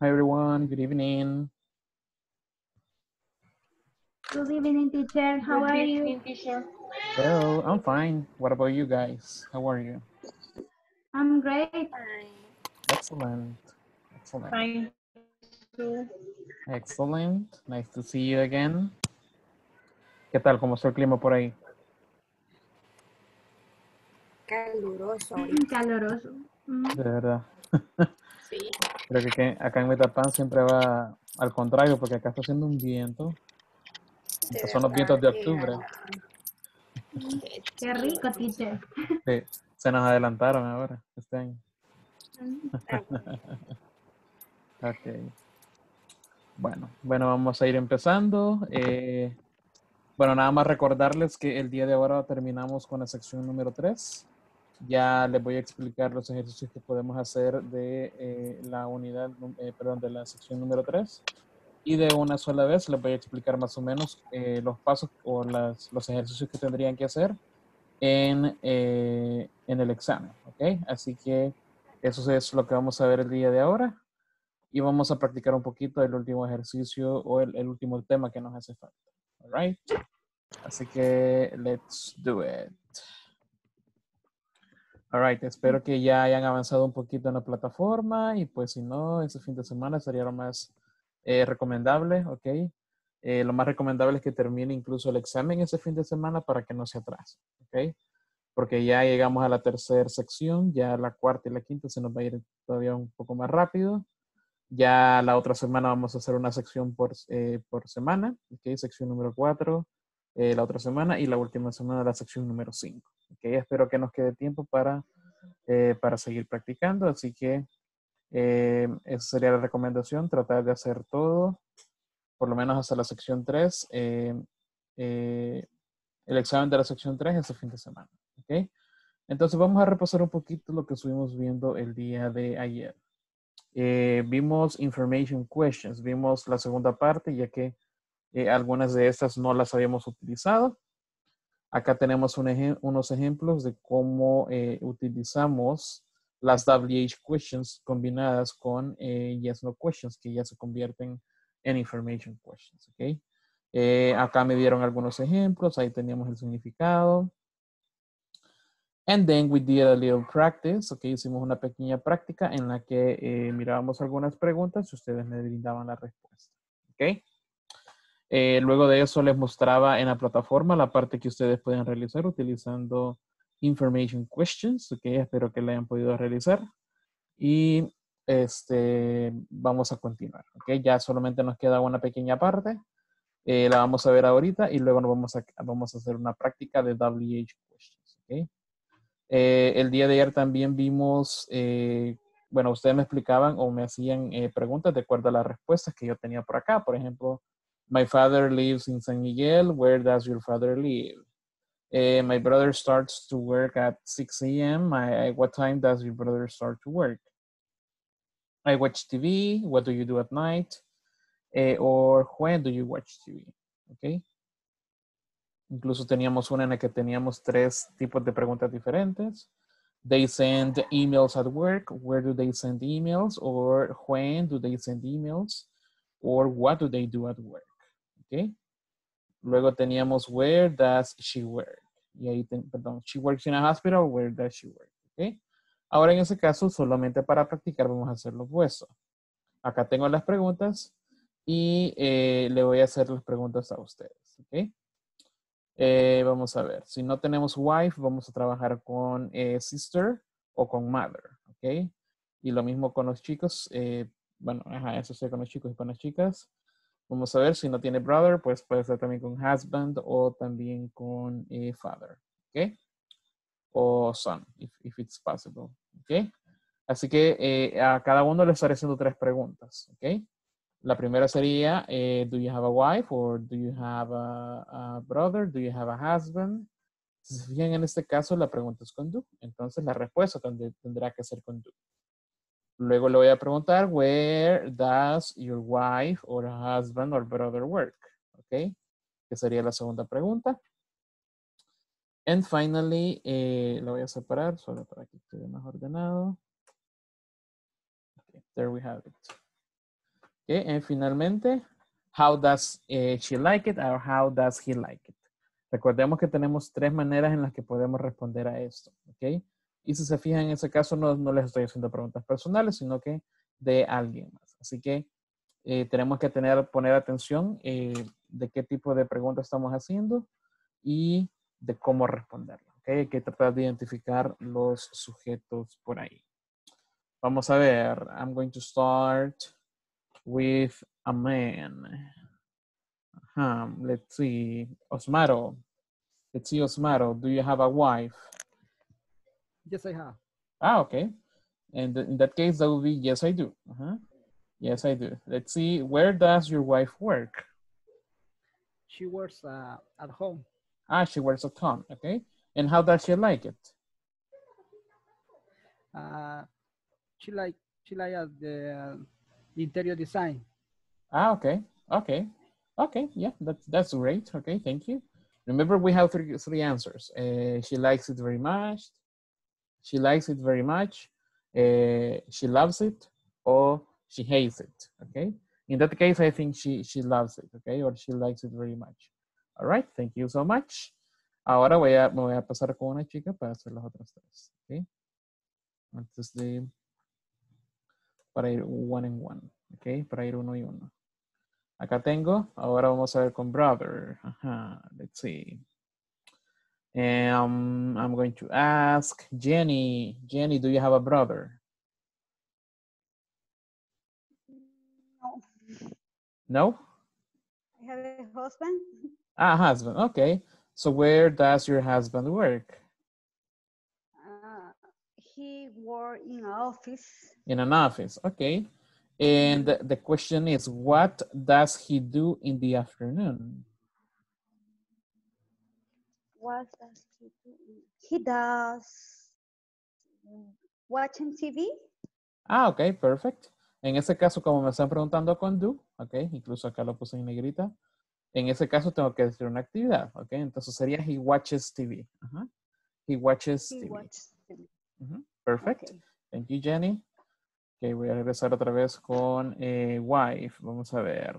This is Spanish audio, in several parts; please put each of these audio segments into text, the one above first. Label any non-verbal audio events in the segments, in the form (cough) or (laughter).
Hi everyone, good evening. Good evening, teacher. How Good are evening, you? teacher. Hello, I'm fine. What about you guys? How are you? I'm great. Excellent. Excellent. Fine. too. Excellent. Nice to see you again. ¿Qué tal? ¿Cómo está el clima por ahí? Caluroso. Caloroso. Mm, De verdad. (laughs) Sí. Creo que acá en Metapán siempre va al contrario, porque acá está haciendo un viento. Estos son los vientos de octubre. Qué rico, teacher. Sí, se nos adelantaron ahora, este año. (laughs) Ok. Bueno, bueno, vamos a ir empezando. Eh, bueno, nada más recordarles que el día de ahora terminamos con la sección número 3. Ya les voy a explicar los ejercicios que podemos hacer de eh, la unidad, eh, perdón, de la sección número 3. Y de una sola vez les voy a explicar más o menos eh, los pasos o las, los ejercicios que tendrían que hacer en, eh, en el examen. ¿Ok? Así que eso es lo que vamos a ver el día de ahora. Y vamos a practicar un poquito el último ejercicio o el, el último tema que nos hace falta. All right? Así que let's do it. All right, espero que ya hayan avanzado un poquito en la plataforma y pues si no, ese fin de semana sería lo más eh, recomendable, ¿ok? Eh, lo más recomendable es que termine incluso el examen ese fin de semana para que no se atrase, ¿ok? Porque ya llegamos a la tercera sección, ya la cuarta y la quinta se nos va a ir todavía un poco más rápido. Ya la otra semana vamos a hacer una sección por, eh, por semana, ¿ok? Sección número 4, la otra semana y la última semana la sección número 5. ¿ok? Espero que nos quede tiempo para, eh, para seguir practicando, así que eh, esa sería la recomendación, tratar de hacer todo, por lo menos hasta la sección 3, eh, eh, el examen de la sección 3 ese fin de semana. ¿ok? Entonces vamos a repasar un poquito lo que estuvimos viendo el día de ayer. Eh, vimos information questions, vimos la segunda parte, ya que eh, algunas de estas no las habíamos utilizado. Acá tenemos un ejem- unos ejemplos de cómo eh, utilizamos las WH questions combinadas con eh, yes no questions, que ya se convierten en information questions. ¿ok? Eh, acá me dieron algunos ejemplos, ahí teníamos el significado. And then we did a little practice, ok, hicimos una pequeña práctica en la que eh, mirábamos algunas preguntas y ustedes me brindaban la respuesta, ok. Eh, luego de eso les mostraba en la plataforma la parte que ustedes pueden realizar utilizando information questions, ok, espero que la hayan podido realizar. Y este, vamos a continuar, ok, ya solamente nos queda una pequeña parte, eh, la vamos a ver ahorita y luego nos vamos a, vamos a hacer una práctica de WH questions, ok. Eh, el día de ayer también vimos, eh, bueno, ustedes me explicaban o me hacían eh, preguntas de acuerdo a las respuestas que yo tenía por acá. Por ejemplo, my father lives in San Miguel. Where does your father live? Eh, my brother starts to work at 6 a.m. I- what time does your brother start to work? I watch TV. What do you do at night? Eh, or when do you watch TV? Okay. Incluso teníamos una en la que teníamos tres tipos de preguntas diferentes. They send emails at work. Where do they send emails? Or when do they send emails? Or what do they do at work? Okay. Luego teníamos where does she work? Y ahí, perdón, she works in a hospital. Where does she work? Okay. Ahora en ese caso, solamente para practicar vamos a hacer lo opuesto. Acá tengo las preguntas y eh, le voy a hacer las preguntas a ustedes. ¿ok? Eh, vamos a ver, si no tenemos wife, vamos a trabajar con eh, sister o con mother, ¿ok? Y lo mismo con los chicos, bueno, eso sí con los chicos y con las chicas. Vamos a ver, si no tiene brother, pues puede ser también con husband o también con eh, father, ¿ok? O son, if, it's possible, ¿ok? Así que eh, a cada uno le estaré haciendo tres preguntas, ¿ok? La primera sería, eh, do you have a wife or do you have a, a brother? Do you have a husband? Si se fijan en este caso, la pregunta es con do. Entonces la respuesta tendrá que ser con do. Luego le voy a preguntar, where does your wife or husband or brother work? ¿Ok? Que sería la segunda pregunta. And finally, eh, lo voy a separar solo para que quede más ordenado. There we have it. Okay, and finalmente, how does eh, she like it or how does he like it? Recordemos que tenemos tres maneras en las que podemos responder a esto, ¿ok? Y si se fijan, en ese caso no, no les estoy haciendo preguntas personales, sino que de alguien más. Así que eh, tenemos que tener, poner atención eh, de qué tipo de preguntas estamos haciendo y de cómo responderlo. ¿ok? Hay que tratar de identificar los sujetos por ahí. Vamos a ver. I'm going to start with a man. Let's see. Osmaro. Let's see, Osmaro. Do you have a wife? Yes, I have. Ah, okay. And in that case, that would be yes, I do. Uh-huh. Yes, I do. Let's see. Where does your wife work? She works uh, at home. Ah, she works at home. Okay. And how does she like it? Uh, she like she like uh, the interior design. Ah, okay. Okay. Okay. Yeah, that's that's great. Okay, thank you. Remember, we have three three answers. Uh, she likes it very much. She likes it very much. Uh, she loves it, or she hates it. Okay. In that case, I think she she loves it. Okay, or she likes it very much. All right. Thank you so much. Ahora voy a me voy a pasar con una chica para hacer las otras tres. Okay. Antes de para ir one and one. Okay, para ir uno y uno. Acá tengo, ahora vamos a ver con brother. Ajá, let's see. Um, I'm going to ask Jenny. Jenny, do you have a brother? No. No? I have a husband. Ah, husband. Okay. So where does your husband work? Uh, he work in an office. In an office. Okay. And the question is, what does he do in the afternoon? What does he do? He does watching TV. Ah, ok, perfect. En ese caso, como me están preguntando con do, ok, incluso acá lo puse en negrita. En ese caso tengo que decir una actividad, ok. Entonces sería he watches TV. He watches He TV. watches TV. Perfect. Okay. Thank you, Jenny. Ok, voy a regresar otra vez con eh, wife. Vamos a ver.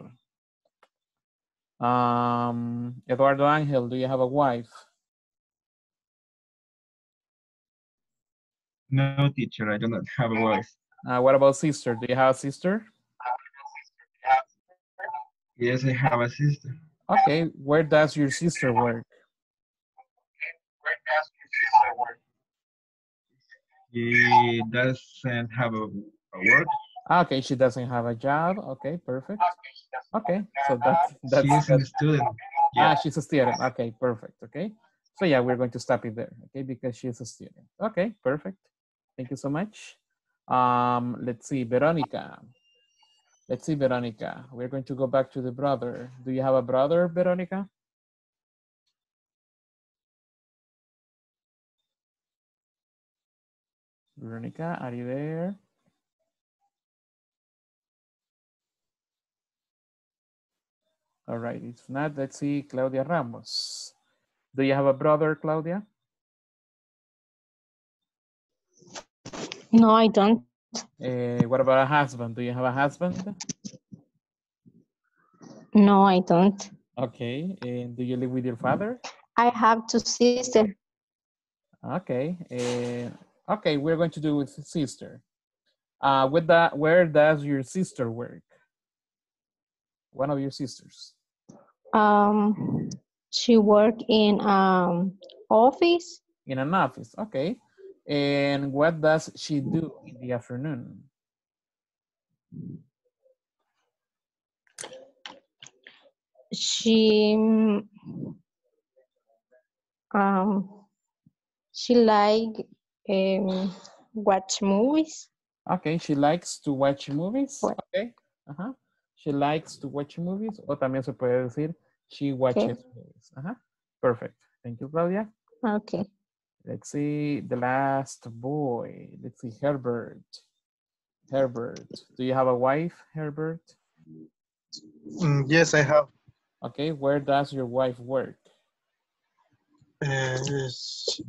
Um, Eduardo Ángel, do you have a wife? No, teacher, I do not have a wife. Uh, what about sister? Do you have a sister? Yes, I have a sister. Okay, where does your sister work? He doesn't have a, a work. Ah, Okay, she doesn't have a job. Okay, perfect. Okay, so that's that's, She is a that's student. ah, she's a student. Okay, perfect. Okay, so yeah, we're going to stop it there. Okay, because she's a student. Okay, perfect. Thank you so much. Um, let's see, Veronica. Let's see, Veronica. We're going to go back to the brother. Do you have a brother, Veronica? Veronica, are you there? All right, if not, let's see Claudia Ramos. Do you have a brother, Claudia? No, I don't. Eh, what about a husband? Do you have a husband? No, I don't. Okay, and do you live with your father? I have two sisters. Okay, eh, okay, we're going to do with sister. Uh, with that, where does your sister work? One of your sisters. Um, she work in um office. In an office, okay. And what does she do in the afternoon? She um she like um watch movies. Okay, she likes to watch movies. What? Okay. Ajá. She likes to watch movies. O también se puede decir she watches movies. Ajá. Perfect. Thank you, Claudia. Okay. Let's see the last boy. Let's see Herbert. Herbert. Do you have a wife, Herbert? Mm, Yes, I have. Okay. Where does your wife work? Uh,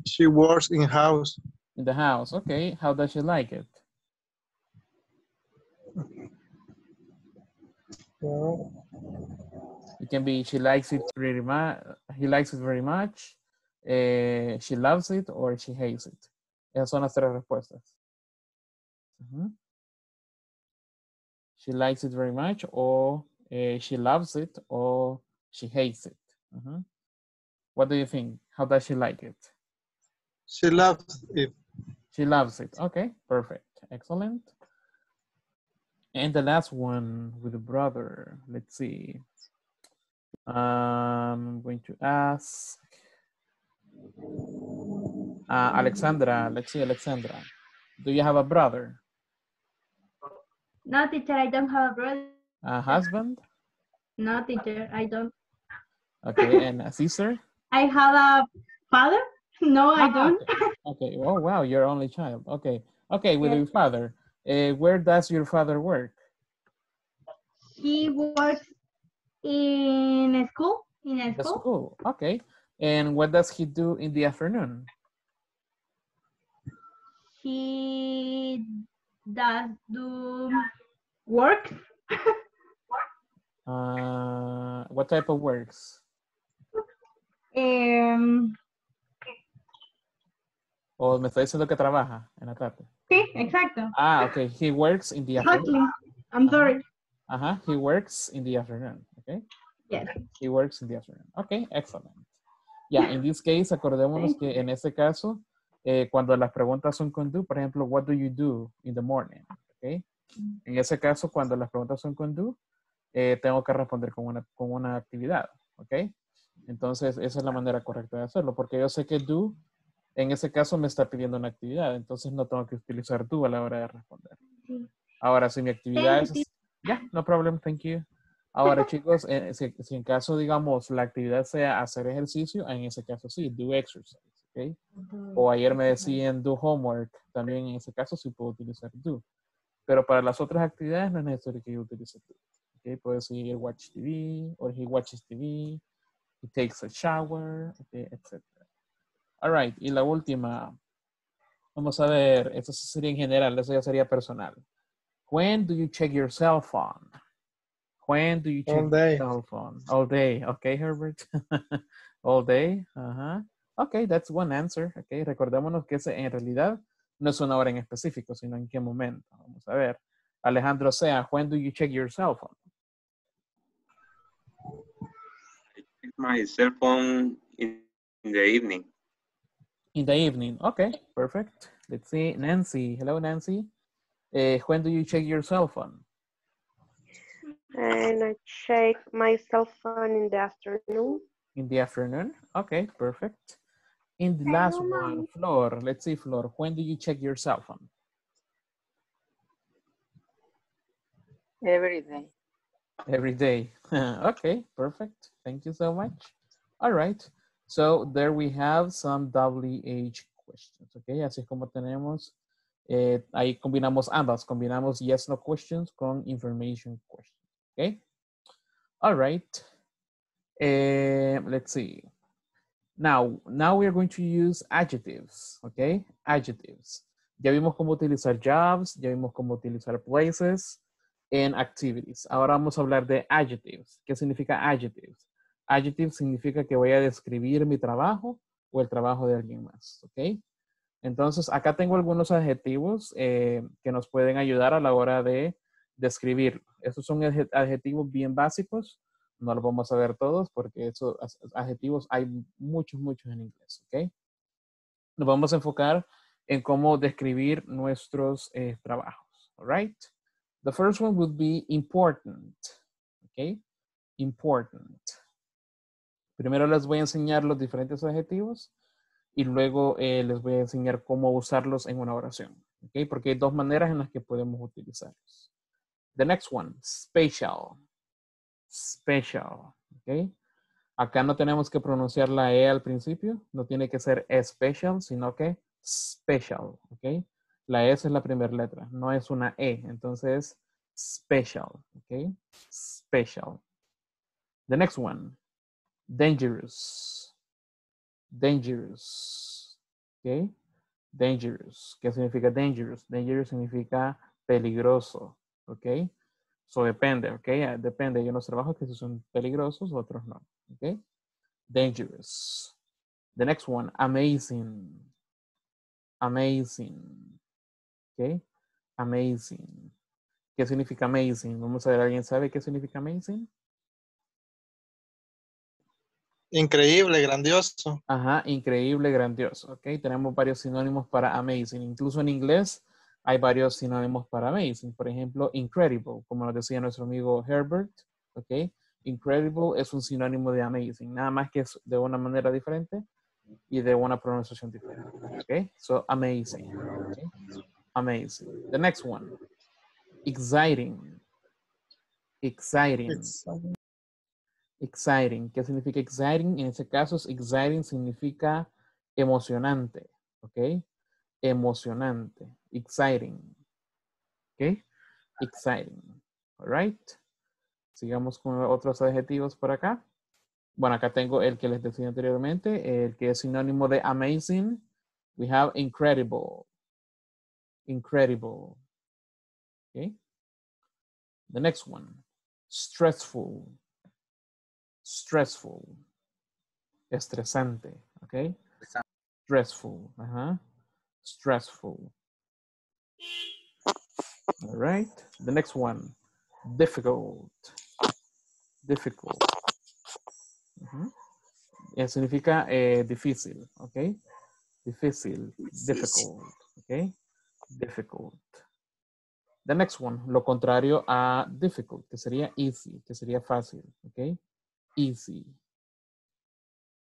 she- works in house. In the house. Okay. How does she like it? No. It can be she likes it pretty much, he likes it very much, eh, she loves it, or she hates it. Esas son las tres respuestas. Ujú. She likes it very much, or eh, she loves it, or she hates it. Ujú. What do you think? How does she like it? She loves it. She loves it. Okay, perfect. Excellent. And the last one with the brother. Let's see. Um, I'm going to ask uh, Alexandra. Let's see, Alexandra. Do you have a brother, No, teacher, I don't have a brother. a husband? No, teacher, I don't. Okay, (laughs) and a sister? I have a father. (laughs) No, I Ah, don't. Okay. Oh, wow, you're only child. Okay. Okay, with Yes. your father. Uh, where does your father work? He works in a school. In a school. school. Okay. And what does he do in the afternoon? He does do work. Uh, what type of works? Um, O me está diciendo que trabaja en la tarde. sí, exacto. Ah, okay. He works in the afternoon. I'm sorry. Uh-huh. He works in the afternoon. Okay. Yes. He works in the afternoon. Okay, excellent. Yeah, in this case, acordémonos que en este caso, eh, cuando las preguntas son con do, por ejemplo, what do you do in the morning? Okay. En ese caso, cuando las preguntas son con do, eh, tengo que responder con una, con una actividad. Ok. Entonces, esa es la manera correcta de hacerlo, porque yo sé que do, en ese caso, me está pidiendo una actividad, entonces no tengo que utilizar do a la hora de responder. Ahora, si mi actividad es... Ya, no problem, thank you. Ahora, chicos, eh, si, si en caso, digamos, la actividad sea hacer ejercicio, en ese caso sí, do exercise, ¿ok? O ayer me decían do homework, también en ese caso sí puedo utilizar do. Pero para las otras actividades no es necesario que yo utilice do. ¿ok? Puedo decir watch TV, or he watches TV, he takes a shower, ¿ok? etc. All right, y la última. Vamos a ver, eso sería en general, eso ya sería personal. When do you check your cell phone? When do you check All day. your cell phone? All day. Okay, Herbert. (laughs) All day. Ajá. Okay, that's one answer. Okay, recordémonos que ese en realidad no es una hora en específico, sino en qué momento. Vamos a ver. Alejandro Sea, when do you check your cell phone? check my cell phone in, in the evening. In the evening. Okay, perfect. Let's see. Nancy. Hello, Nancy. Eh, when do you check your cell phone? And I check my cell phone in the afternoon. In the afternoon? Okay, perfect. In the last one, Flor. Let's see, Flor. When do you check your cell phone? Every day. Every day. (laughs) okay, perfect. Thank you so much. All right. So there we have some WH questions. Okay, así es como tenemos. Eh, ahí combinamos ambas. Combinamos yes, no questions con information questions. Okay. All right. Eh, let's see. Now, now we are going to use adjectives. Okay, adjectives. Ya vimos cómo utilizar jobs, ya vimos cómo utilizar places and activities. Ahora vamos a hablar de adjectives. ¿Qué significa adjectives? Adjective significa que voy a describir mi trabajo o el trabajo de alguien más. ¿Ok? Entonces, acá tengo algunos adjetivos eh, que nos pueden ayudar a la hora de describirlo. Estos son adje- adjetivos bien básicos. No los vamos a ver todos porque esos adjetivos hay muchos, muchos en inglés. ¿Ok? Nos vamos a enfocar en cómo describir nuestros eh, trabajos. All right? The first one would be important. Okay? Important. Primero les voy a enseñar los diferentes adjetivos y luego eh, les voy a enseñar cómo usarlos en una oración. Okay? Porque hay dos maneras en las que podemos utilizarlos. The next one, special. Special. Okay? Acá no tenemos que pronunciar la E al principio. No tiene que ser special, sino que special. Okay? La S es la primera letra, no es una E. Entonces, special. Okay? Special. The next one, dangerous. Dangerous. Okay? Dangerous. ¿Qué significa dangerous? Dangerous significa peligroso. Okay? So depende, ¿ok? Ah, Depende. Hay unos trabajos que son peligrosos, otros no, ¿ok? Dangerous. The next one, amazing. Amazing. ¿Ok? Amazing. ¿Qué significa amazing? Vamos a ver, ¿alguien sabe qué significa amazing? Increíble, grandioso. Ajá, increíble, grandioso. Ok, tenemos varios sinónimos para amazing. Incluso en inglés hay varios sinónimos para amazing. Por ejemplo, incredible, como nos decía nuestro amigo Herbert. Ok, incredible es un sinónimo de amazing, nada más que es de una manera diferente y de una pronunciación diferente. Ok, so amazing. okay? Amazing. The next one, exciting. Exciting. Exciting. ¿Qué significa exciting? En este caso, exciting significa emocionante. ¿Ok? Emocionante. Exciting. ¿Ok? Exciting. All right. Sigamos con otros adjetivos por acá. Bueno, acá tengo el que les decía anteriormente, el que es sinónimo de amazing. We have incredible. Incredible. Okay. The next one, stressful. Stressful. Estresante. Okay. Stressful. Ajá. Stressful. All right. The next one, difficult. Difficult. Ujú. Eh, significa eh, difícil, ¿ok? Difícil, difficult, ¿ok? Difficult. The next one, lo contrario a difficult, que sería easy, que sería fácil, ¿ok? Easy.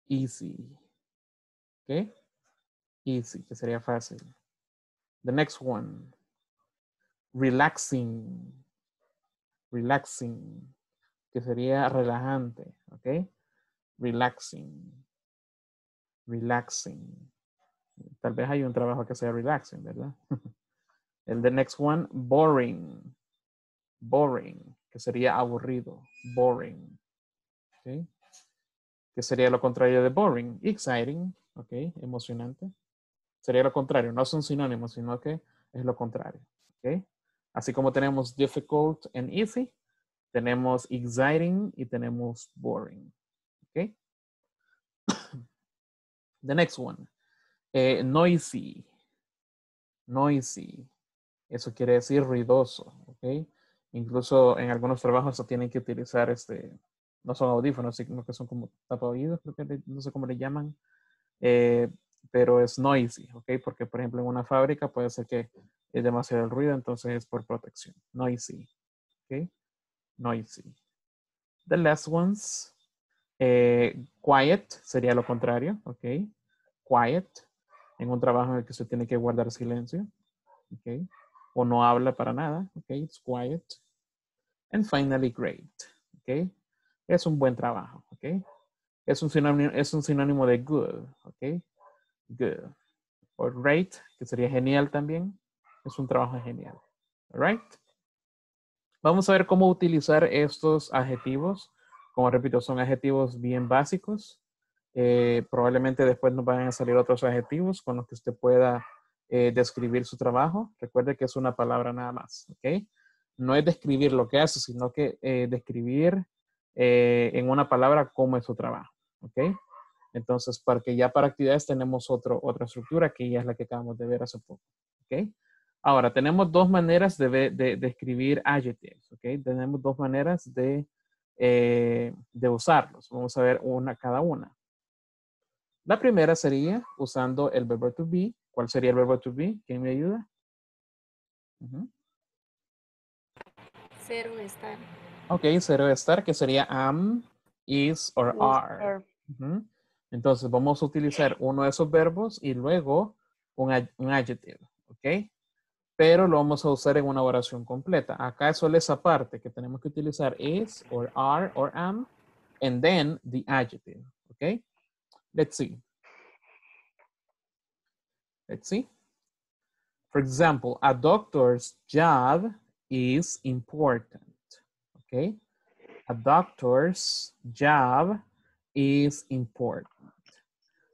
Easy. ¿Ok? Easy, que sería fácil. The next one, relaxing. Relaxing, que sería relajante, ¿ok? Relaxing. Relaxing. Tal vez hay un trabajo que sea relaxing, ¿verdad? (laughs) El the next one, boring. Boring, que sería aburrido. Boring. ¿ok? Que sería lo contrario de boring. Exciting, ¿ok? Emocionante. Sería lo contrario, no son sinónimos, sino que es lo contrario. Así como tenemos difficult and easy, tenemos exciting y tenemos boring. (coughs) The next one. eh, noisy. Noisy. Eso quiere decir ruidoso. Incluso en algunos trabajos se tienen que utilizar este, no son audífonos, sino que son como tapaoídos, creo que no sé cómo le llaman. Eh, pero es noisy, ¿ok? Porque, por ejemplo, en una fábrica puede ser que es demasiado el ruido, entonces es por protección. Noisy, ¿ok? Noisy. The last ones, eh, quiet sería lo contrario, ¿ok? Quiet, en un trabajo en el que se tiene que guardar silencio, ¿ok? O no habla para nada, ¿ok? It's quiet. And finally, great, ¿ok? Es un buen trabajo, ¿ok? Es un sinónimo, es un sinónimo de good, ¿ok? Good. O great, que sería genial también. Es un trabajo genial. All right? Vamos a ver cómo utilizar estos adjetivos. Como repito, son adjetivos bien básicos. Eh, probablemente después nos van a salir otros adjetivos con los que usted pueda eh, describir su trabajo. Recuerde que es una palabra nada más, ¿ok? No es describir lo que hace, sino que eh, describir en una palabra cómo es su trabajo, ¿ok? Entonces, porque ya para actividades tenemos otro, otra estructura que ya es la que acabamos de ver hace poco, ¿ok? Ahora, tenemos dos maneras de, de, de escribir adjectives, ¿ok? Tenemos dos maneras de, eh, de usarlos. Vamos a ver una cada una. La primera sería usando el verbo to be. ¿Cuál sería el verbo to be? ¿Quién me ayuda? Ser o estar. Ok, cero estar, que sería am, is or are. Entonces vamos a utilizar uno de esos verbos y luego un, ad- un adjective, ¿ok? Pero lo vamos a usar en una oración completa. Acá es solo esa parte que tenemos que utilizar is or are or am and then the adjective, ¿ok? Let's see. Let's see. For example, a doctor's job is important, ¿ok? A doctor's job is important.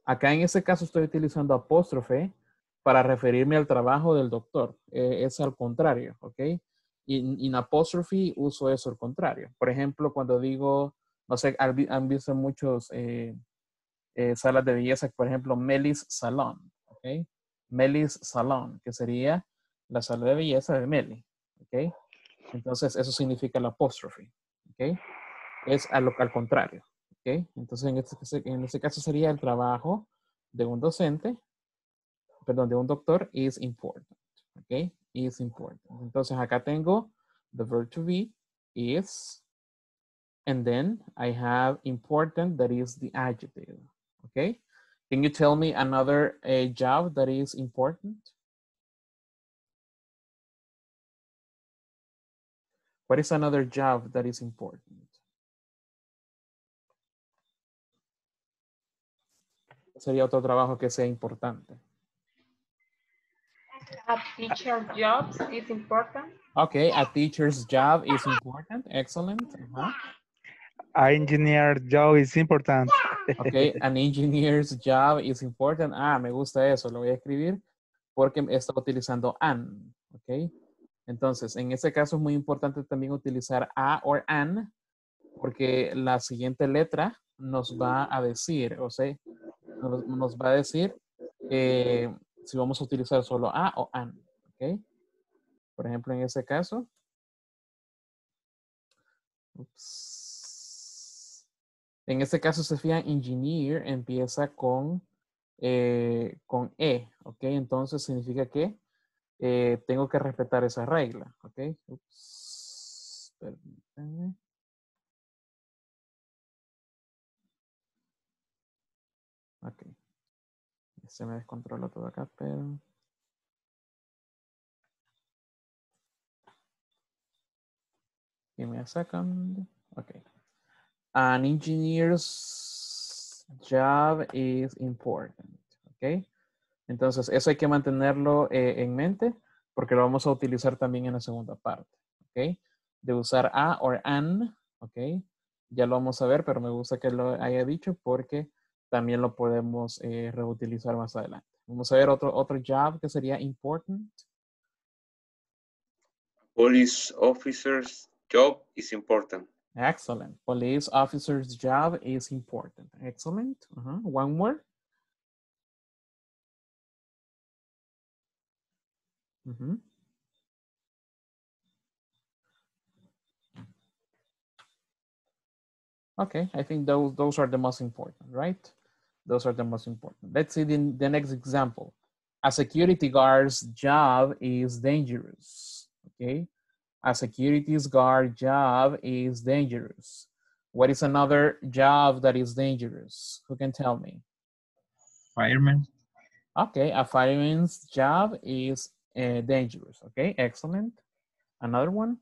Acá en ese caso estoy utilizando apóstrofe para referirme al trabajo del doctor. Eh, es al contrario, ¿ok? in, in apostrophe uso eso al contrario. Por ejemplo, cuando digo, no sé, han vi- han visto muchos eh, eh, salas de belleza, por ejemplo, Melis Salon, ¿ok? Melis Salon, que sería la sala de belleza de Meli, ¿ok? Entonces, eso significa el apóstrofe, ¿ok? Es al, al contrario, ¿ok? Entonces, en este, en este caso sería el trabajo de un docente, perdón, de un doctor is important, ¿ok? Is important. Entonces, acá tengo the verb to be is, and then I have important that is the adjective, okay? Can you tell me another uh, job that is important? What is another job that is important? Sería otro trabajo que sea importante. A teacher job is important. Okay, a teacher's job is important. Excellent. Ajá. A engineer job is important. Okay, an engineer's job is important. Ah, me gusta eso, lo voy a escribir porque está utilizando an, ok. Entonces, en este caso es muy importante también utilizar a o an porque la siguiente letra nos va a decir, o sea, nos, va a decir si vamos a utilizar solo a o an, ok. Por ejemplo, en ese caso. En este caso, se fijan, engineer empieza con, eh, con E, ¿ok? Entonces significa que eh, tengo que respetar esa regla, ¿ok? Permítanme. Se me descontrola todo acá, pero... Give me second. Okay. An engineer's job is important. ¿Ok? Entonces, eso hay que mantenerlo eh, en mente porque lo vamos a utilizar también en la segunda parte. ¿Ok? De usar a o an. ¿Ok? Ya lo vamos a ver, pero me gusta que lo haya dicho porque también lo podemos eh, reutilizar más adelante. Vamos a ver otro, otro job que sería important. Police officer's job is important. Excellent. Police officer's job is important. Excellent. Uh-huh. One more. Mhm. Okay, I think those those are the most important, right? Those are the most important. Let's see the, the next example. A security guard's job is dangerous. Okay. A securities guard job is dangerous. What is another job that is dangerous? Who can tell me? Fireman. Okay, a fireman's job is uh, dangerous. Okay, excellent. Another one?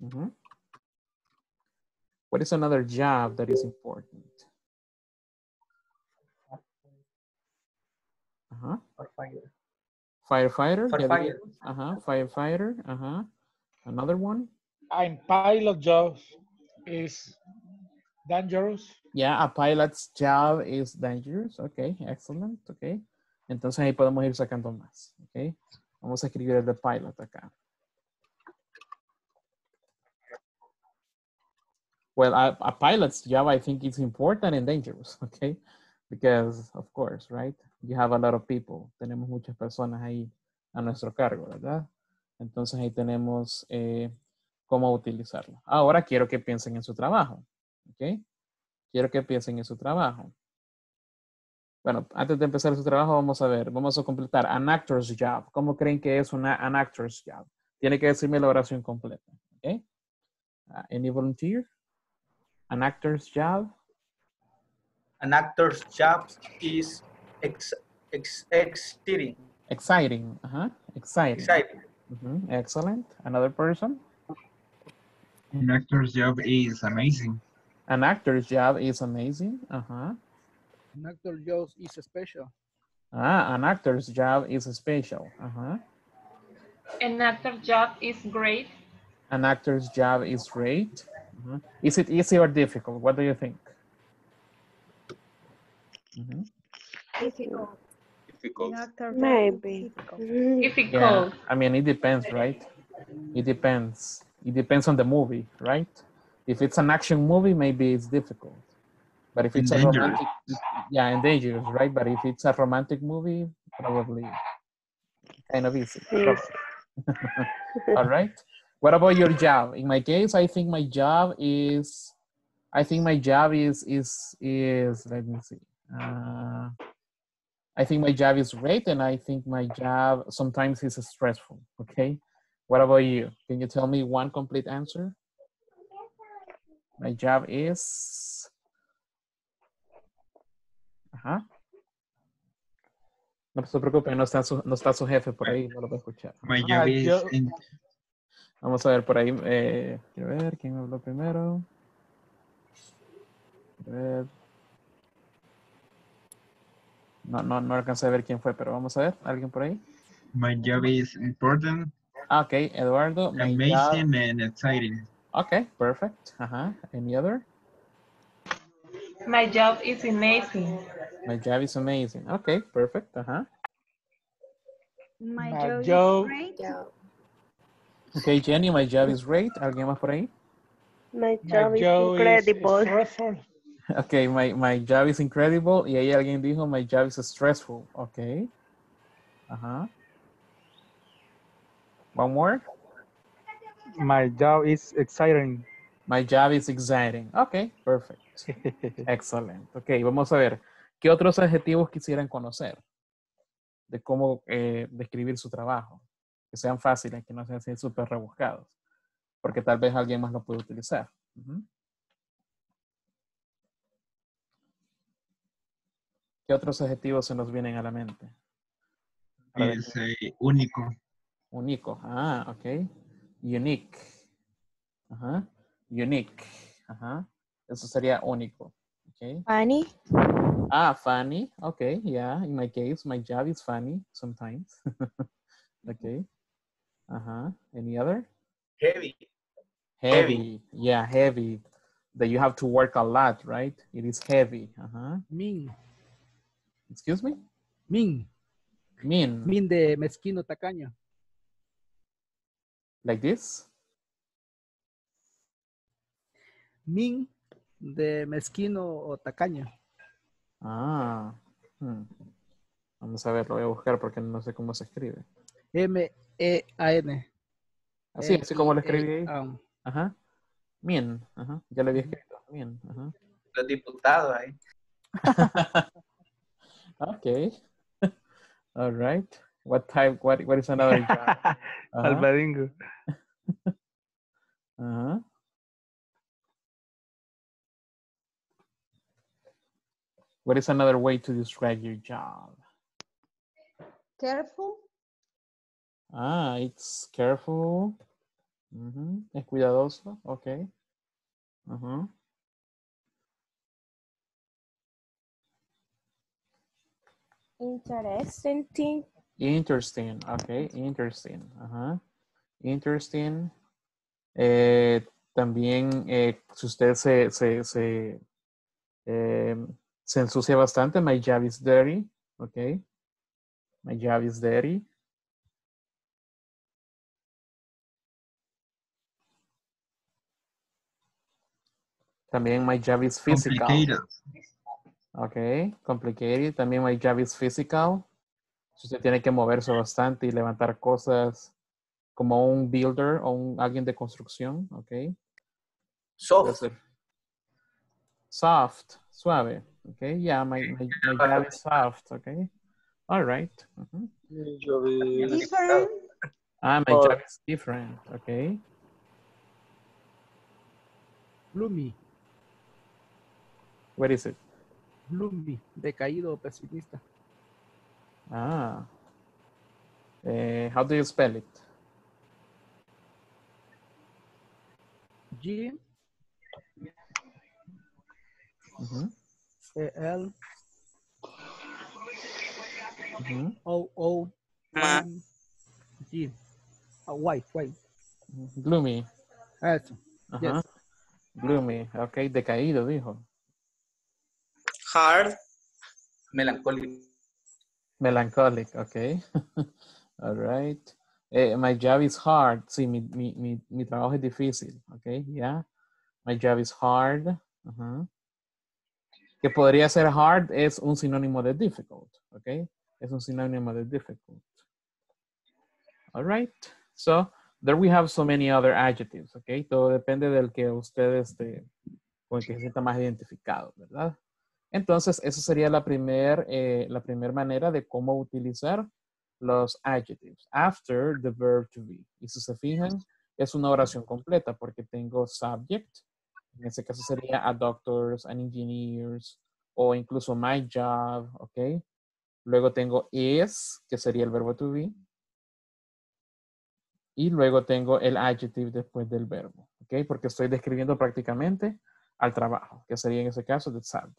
Mhm. What is another job that is important? Uh-huh. Firefighter. Firefighter. dijimos. Ajá, firefighter. Ajá. Another one. I'm pilot job is dangerous. Yeah, a pilot's job is dangerous. Okay, excellent. Okay. Entonces ahí podemos ir sacando más. Okay. Vamos a escribir el de pilot acá. Well, a, pilot's job, I think is important and dangerous. (laughs) Okay. Because, of course, right? You have a lot of people. Tenemos muchas personas ahí a nuestro cargo, ¿verdad? Entonces ahí tenemos eh, cómo utilizarlo. Ahora quiero que piensen en su trabajo. ¿Ok? Quiero que piensen en su trabajo. Bueno, antes de empezar su trabajo, vamos a ver, vamos a completar an actor's job. ¿Cómo creen que es una an actor's job? Tiene que decirme la oración completa. ¿Ok? Uh, any volunteer? An actor's job? An actor's job is ex, ex, exciting. Exciting. Ajá. Exciting. Exciting. Mhm, Excellent. Another person? An actor's job is amazing. An actor's job is amazing. Uh-huh. An actor's job is special. Ah, an actor's job is special. Uh-huh. An actor job is great. An actor's job is great. Mhm. Is it easy or difficult? What do you think? Mhm. Difficult. Difficult. Maybe. Yeah, Difficult. I mean, it depends, right? It depends. It depends on the movie, right? If it's an action movie, maybe it's difficult. But if it's a romantic, yeah, and dangerous, right? But if it's a romantic movie, probably kind of easy. Yes. (laughs) All right. What about your job? In my case, I think my job is, I think my job is is is. Let me see. Uh, I think my job is great, and I think my job sometimes is stressful. Okay. What about you? Can you tell me one complete answer? My job is. Ajá. No se preocupe, no está su, no está su jefe por ahí, no lo va a escuchar. My Ah, job is yo- in, Vamos a ver por ahí. Eh, quiero ver quién habló primero. Quiero ver. No, no, no alcancé a ver quién fue, pero vamos a ver. ¿Alguien por ahí? my job is important, Ah, ok, Eduardo. job- amazing, and exciting. Okay, perfect. Ajá. Any other? My job is amazing. My job is amazing. Okay, perfect. Ajá. My, My job, job- is great. Yeah. Okay, Jenny, my job is great. ¿Alguien más por ahí? My My job is job is incredible. stressful. (laughs) Okay, my, my job is incredible. Y ahí alguien dijo, my job is stressful. Okay. Ajá. One more. My job is exciting. My job is exciting. Okay, perfect. (laughs) Excellent. Ok, vamos a ver. ¿Qué otros adjetivos quisieran conocer? De cómo eh, describir su trabajo. Que sean fáciles, que no sean así súper rebuscados. Porque tal vez alguien más lo puede utilizar. ¿Qué otros adjetivos se nos vienen a la mente? Is a único. Único. Ah, ok. Unique. Ajá. Unique. Ajá. Eso sería único. Ok. Funny. Ah, funny. Okay, yeah. In my case, my job is funny sometimes. (laughs) okay. Uh-huh. Any other? Heavy. Heavy. Yeah, heavy. That you have to work a lot, right? It is heavy. Uh-huh. Mean. Excuse me? Mean. Mean. Mean de mezquino tacaño. Like this? Mean de mezquino o tacaño. Ah. hmm. Vamos a ver, lo voy a buscar porque no sé cómo se escribe. M-E-A-N. Así, así como lo escribí ahí. M-E-A-N. Ajá. Mean. Ajá. Ya lo había escrito. Mean. Ajá. Los diputados ahí. (laughs) Okay. (laughs) All right. What type? What? What is another job? Albadingo. Uh-huh. What is another way to describe your job? Careful. Ah, it's careful. Ujú, Es cuidadoso. Okay. Ujú. Interesting. Interesting. Okay. Interesting. Ajá. Interesting. Eh, también, eh, si usted se, se, se, eh, se ensucia bastante, my job is dirty. Okay. My job is dirty. También my job is physical. Complicated. Ok, complicated. También my job is physical. Si usted tiene que moverse bastante y levantar cosas como un builder o un, alguien de construcción, ok. Soft. Soft, suave. Ok, yeah, my, my, my job is soft, ok. All right. ujú. Different. Ah, my Or- job is different, ok. Gloomy. What is it? Gloomy. Decaído o pesimista. Ah. Eh, how do you spell it? G Ujú, E L ujú, O O M, G. Ah, white, white. Gloomy. Eso. Ajá. Yes. Gloomy, ok, decaído, dijo. Hard. Melancólico. Melancholic, ok. (laughs) All right. Eh, my job is hard. Sí, mi, mi, mi, mi trabajo es difícil, ok, yeah. My job is hard. Que podría ser hard es un sinónimo de difficult, ok. Es un sinónimo de difficult. All right. So, there we have so many other adjectives, ok. Todo depende del que usted esté, con el que se sienta más identificado, ¿verdad? Entonces, esa sería la primera la primer manera de cómo utilizar los adjectives after the verb to be. Y si se fijan, es una oración completa porque tengo subject, en ese caso sería a doctors, an engineers, o incluso my job, ¿ok? Luego tengo is, que sería el verbo to be. Y luego tengo el adjective después del verbo, ¿ok? Porque estoy describiendo prácticamente al trabajo, que sería en ese caso the subject,